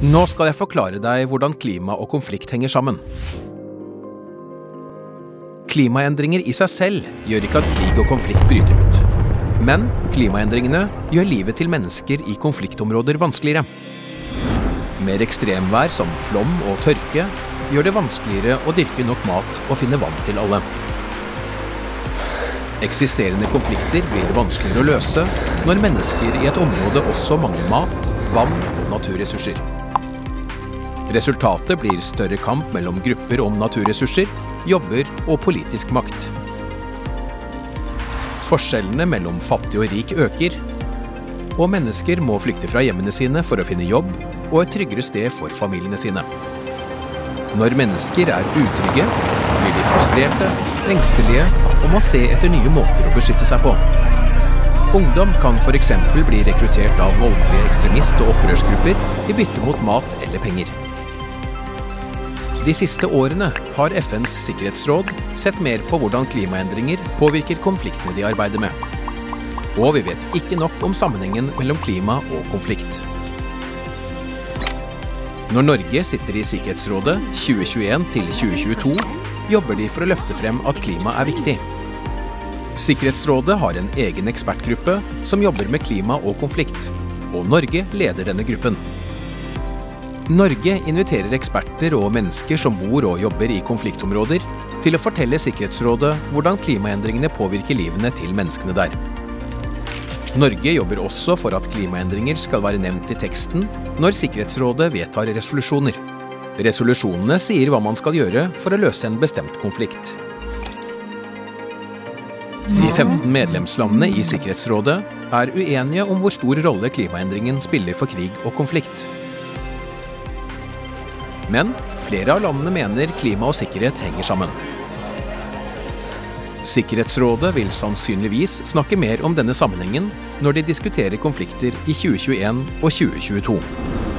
Nå skal jeg forklare deg hvordan klima og konflikt henger sammen. Klimaendringer i seg selv gjør ikke at krig og konflikt bryter ut. Men klimaendringene gjør livet til mennesker i konfliktområder vanskeligere. Mer ekstremvær som flom og tørke gjør det vanskeligere å dyrke nok mat og finne vann til alle. Eksisterende konflikter blir vanskeligere å løse når mennesker i et område også mangler mat, vann og naturressurser. Resultatet blir større kamp mellom grupper om naturressurser, jobber og politisk makt. Forskjellene mellom fattig og rik øker, og mennesker må flykte fra hjemmene sine for å finne jobb og et tryggere sted for familiene sine. Når mennesker er utrygge, blir de frustrerte, engstelige og må se etter nye måter å beskytte seg på. Ungdom kan f.eks. bli rekruttert av voldelige ekstremist- og opprørsgrupper i bytte mot mat eller penger. De siste årene har FNs sikkerhetsråd sett mer på hvordan klimaendringer påvirker konfliktene de arbeider med. Og vi vet ikke nok om sammenhengen mellom klima og konflikt. Når Norge sitter i Sikkerhetsrådet 2021 til 2022, jobber de for å løfte frem at klima er viktig. Sikkerhetsrådet har en egen ekspertgruppe som jobber med klima og konflikt, og Norge leder denne gruppen. Norge inviterer eksperter og mennesker som bor og jobber i konfliktområder, til å fortelle Sikkerhetsrådet hvordan klimaendringene påvirker livene til menneskene der. Norge jobber også for at klimaendringer skal være nevnt i teksten når Sikkerhetsrådet vedtar resolusjoner. Resolusjonene sier hva man skal gjøre for å løse en bestemt konflikt. De 15 medlemslandene i Sikkerhetsrådet er uenige om hvor stor rolle klimaendringen spiller for krig og konflikt. Men flere av landene mener klima og sikkerhet henger sammen. Sikkerhetsrådet vil sannsynligvis snakke mer om denne sammenhengen når de diskuterer konflikter i 2021 og 2022.